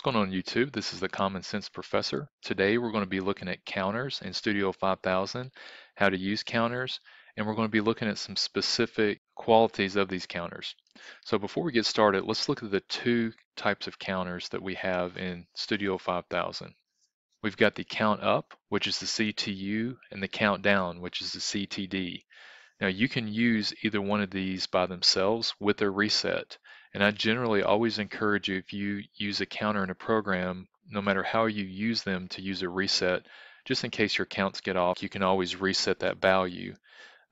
What's going on YouTube? This is the Common Sense Professor. Today we're going to be looking at counters in Studio 5000, how to use counters, and we're going to be looking at some specific qualities of these counters. So before we get started, let's look at the two types of counters that we have in Studio 5000. We've got the count up, which is the CTU, and the count down, which is the CTD. Now you can use either one of these by themselves with a reset. And I generally always encourage you if you use a counter in a program, no matter how you use them to use a reset, just in case your counts get off, you can always reset that value.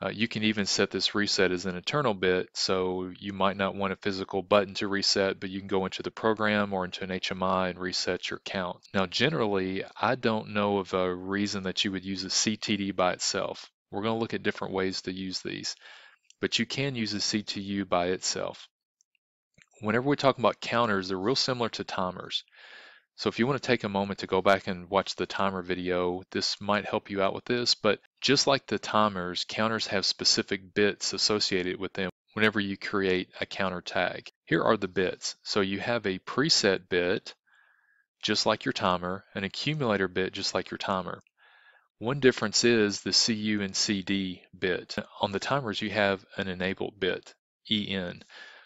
Uh, you can even set this reset as an internal bit, so you might not want a physical button to reset, but you can go into the program or into an HMI and reset your count. Now, generally, I don't know of a reason that you would use a CTD by itself. We're going to look at different ways to use these, but you can use a CTU by itself whenever we talk about counters, they're real similar to timers. So if you want to take a moment to go back and watch the timer video, this might help you out with this. But just like the timers, counters have specific bits associated with them whenever you create a counter tag. Here are the bits. So you have a preset bit, just like your timer, an accumulator bit, just like your timer. One difference is the CU and CD bit. On the timers, you have an enabled bit, EN.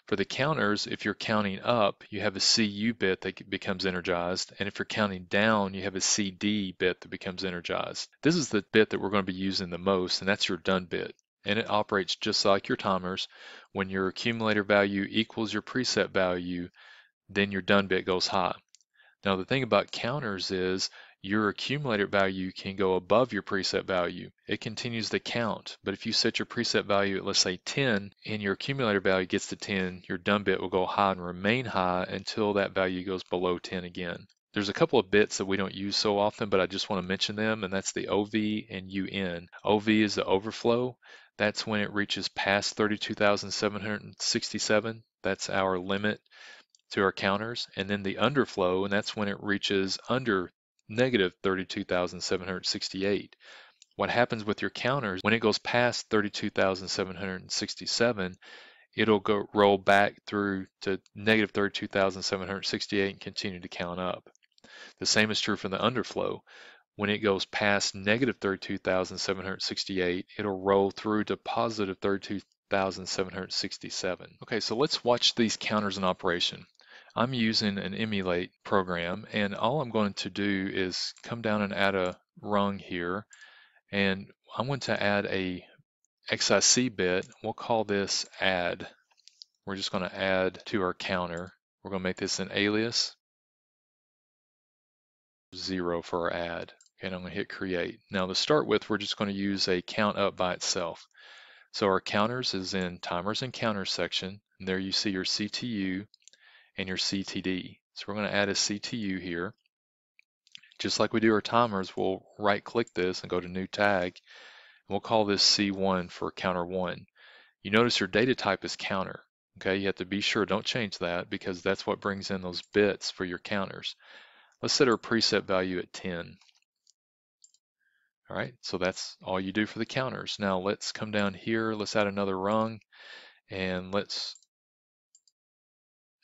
For the counters, if you're counting up, you have a CU bit that becomes energized, and if you're counting down, you have a CD bit that becomes energized. This is the bit that we're going to be using the most, and that's your done bit. And it operates just like your timers. When your accumulator value equals your preset value, then your done bit goes high. Now the thing about counters is your accumulator value can go above your preset value. It continues to count, but if you set your preset value at let's say 10 and your accumulator value gets to 10, your done bit will go high and remain high until that value goes below 10 again. There's a couple of bits that we don't use so often, but I just want to mention them, and that's the OV and UN. OV is the overflow. That's when it reaches past 32,767. That's our limit to our counters. And then the underflow, and that's when it reaches under negative 32,768. What happens with your counters, when it goes past 32,767, it'll go roll back through to negative 32,768 and continue to count up. The same is true for the underflow. When it goes past negative 32,768, it'll roll through to positive 32,767. Okay, so let's watch these counters in operation. I'm using an emulate program and all I'm going to do is come down and add a rung here and I'm going to add a XIC bit. We'll call this add. We're just going to add to our counter. We're going to make this an alias zero for our add. Okay, and I'm going to hit create. Now to start with, we're just going to use a count up by itself. So our counters is in timers and counters section. And there you see your CTU and your CTD. So we're going to add a CTU here. Just like we do our timers, we'll right click this and go to new tag. And we'll call this C1 for counter one. You notice your data type is counter. Okay, you have to be sure, don't change that because that's what brings in those bits for your counters. Let's set our preset value at 10. All right, so that's all you do for the counters. Now let's come down here, let's add another rung, and let's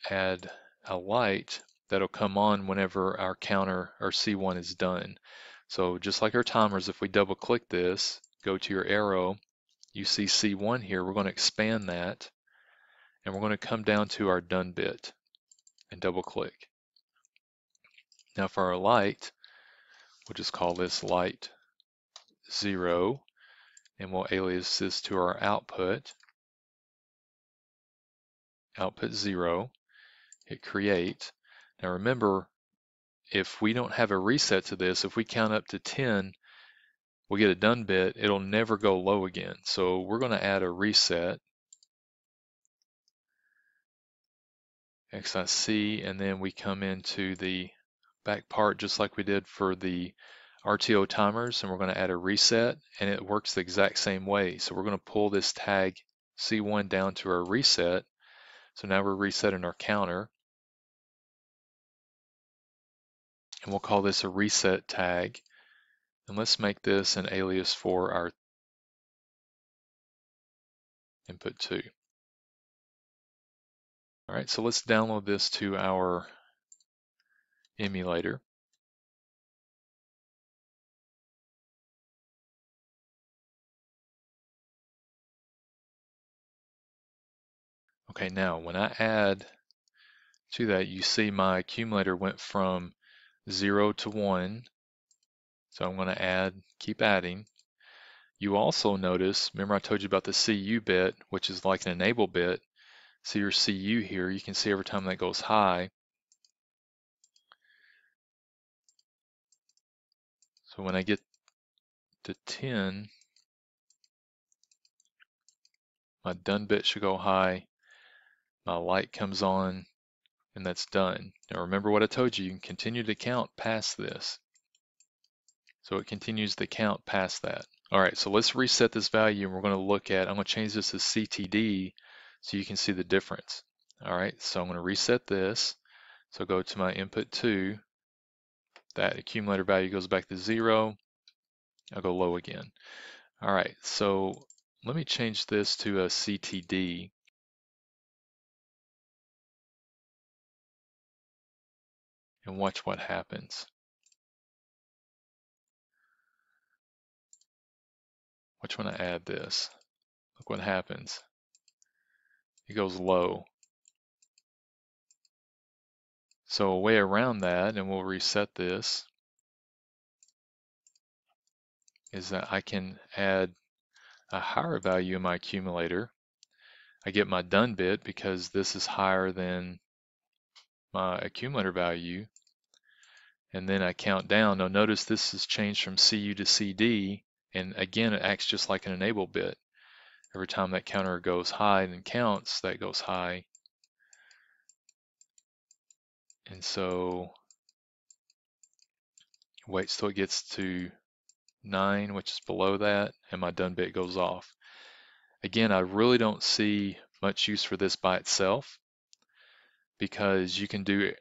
add a light that'll come on whenever our counter or C1 is done. So just like our timers, if we double click this, go to your arrow, you see C1 here, we're going to expand that and we're going to come down to our done bit and double click. Now for our light, we'll just call this light zero and we'll alias this to our output, output zero hit create. Now remember, if we don't have a reset to this, if we count up to 10, we get a done bit, it'll never go low again. So we're going to add a reset, XIC, and then we come into the back part just like we did for the RTO timers, and we're going to add a reset, and it works the exact same way. So we're going to pull this tag C1 down to our reset. So now we're resetting our counter. And we'll call this a reset tag. And let's make this an alias for our input 2. All right, so let's download this to our emulator. Okay, now when I add to that, you see my accumulator went from zero to one. So I'm going to add, keep adding. You also notice, remember I told you about the CU bit, which is like an enable bit. So your CU here, you can see every time that goes high. So when I get to 10, my done bit should go high, my light comes on, and that's done. Now remember what I told you, you can continue to count past this. So it continues to count past that. All right, so let's reset this value and we're gonna look at, I'm gonna change this to CTD so you can see the difference. All right, so I'm gonna reset this. So go to my input two, that accumulator value goes back to zero. I'll go low again. All right, so let me change this to a CTD. And watch what happens. Watch when I add this. Look what happens. It goes low. So a way around that, and we'll reset this, is that I can add a higher value in my accumulator. I get my done bit because this is higher than my accumulator value. And then I count down. Now notice this has changed from CU to CD. And again, it acts just like an enable bit. Every time that counter goes high and counts, that goes high. And so waits till it gets to 9, which is below that, and my done bit goes off. Again, I really don't see much use for this by itself because you can do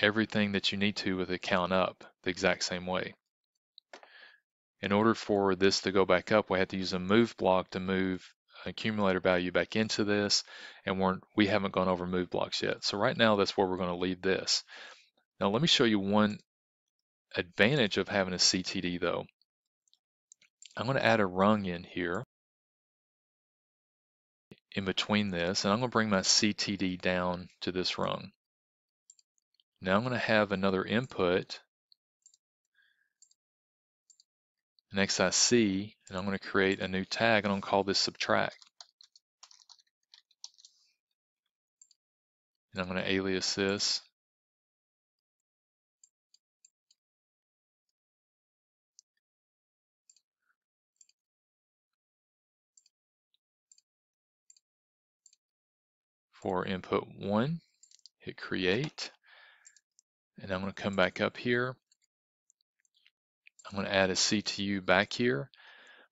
everything that you need to with a count up the exact same way. In order for this to go back up, we have to use a move block to move accumulator value back into this, and we're, we haven't gone over move blocks yet. So right now, that's where we're going to leave this. Now let me show you one advantage of having a CTD though. I'm going to add a rung in here in between this, and I'm going to bring my CTD down to this rung. Now I'm going to have another input, an XIC, and I'm going to create a new tag, and I'm going to call this subtract. And I'm going to alias this. For input one, hit create, and I'm going to come back up here. I'm going to add a CTU back here,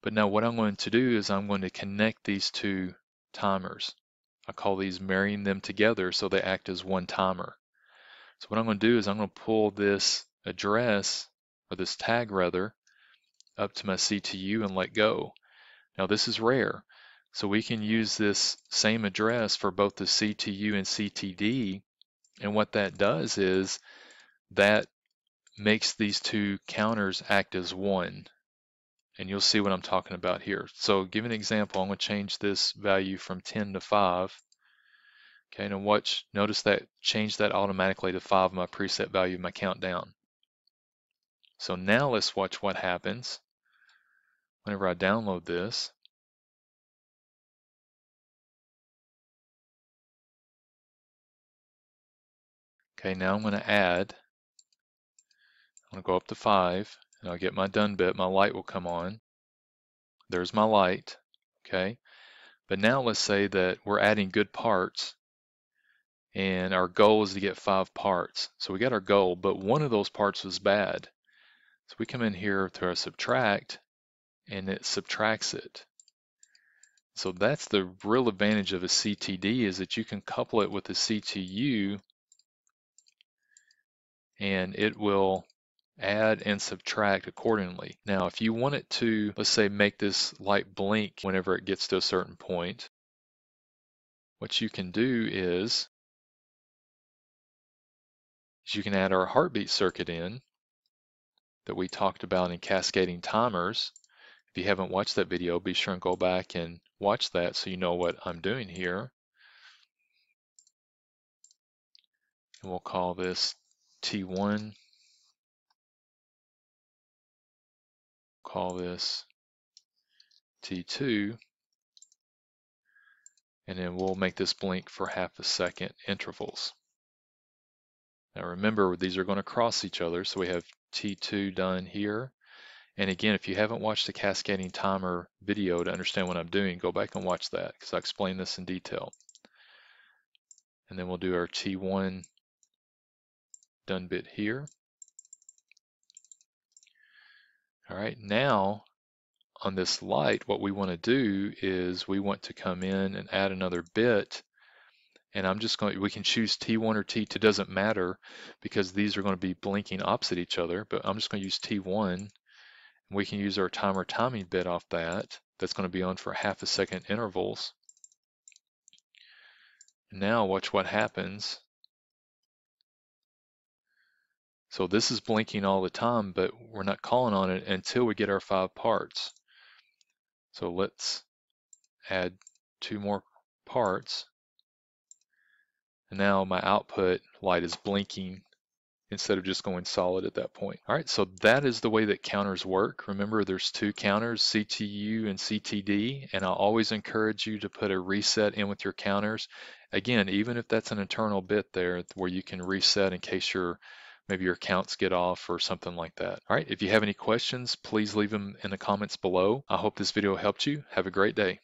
but now what I'm going to do is I'm going to connect these two timers. I call these marrying them together so they act as one timer. So what I'm going to do is I'm going to pull this address, or this tag rather, up to my CTU and let go. Now this is rare. So we can use this same address for both the CTU and CTD. And what that does is that makes these two counters act as one. And you'll see what I'm talking about here. So give an example. I'm going to change this value from 10 to 5. Okay, now watch, notice that change that automatically to 5 my preset value of my countdown. So now let's watch what happens whenever I download this. Okay, now I'm going to add. I'm going to go up to 5, and I'll get my done bit. My light will come on. There's my light, okay? But now let's say that we're adding good parts, and our goal is to get five parts. So we got our goal, but one of those parts was bad. So we come in here to our subtract, and it subtracts it. So that's the real advantage of a CTD is that you can couple it with a CTU and it will add and subtract accordingly. Now, if you want it to, let's say, make this light blink whenever it gets to a certain point, what you can do is is you can add our heartbeat circuit in that we talked about in cascading timers. If you haven't watched that video, be sure and go back and watch that so you know what I'm doing here. And we'll call this T1. Call this T2. And then we'll make this blink for half a second intervals. Now remember, these are going to cross each other, so we have T2 done here. And again, if you haven't watched the cascading timer video to understand what I'm doing, go back and watch that because I explain this in detail. And then we'll do our T1 done bit here. All right, now on this light, what we want to do is we want to come in and add another bit and I'm just going, we can choose T1 or T2, doesn't matter because these are going to be blinking opposite each other, but I'm just going to use T1. And we can use our timer timing bit off that. That's going to be on for half a second intervals. Now watch what happens. So this is blinking all the time, but we're not calling on it until we get our five parts. So let's add two more parts. And now my output light is blinking instead of just going solid at that point. All right, so that is the way that counters work. Remember, there's two counters, CTU and CTD, and I always encourage you to put a reset in with your counters. Again, even if that's an internal bit there where you can reset in case your maybe your counts get off or something like that. All right, if you have any questions, please leave them in the comments below. I hope this video helped you. Have a great day.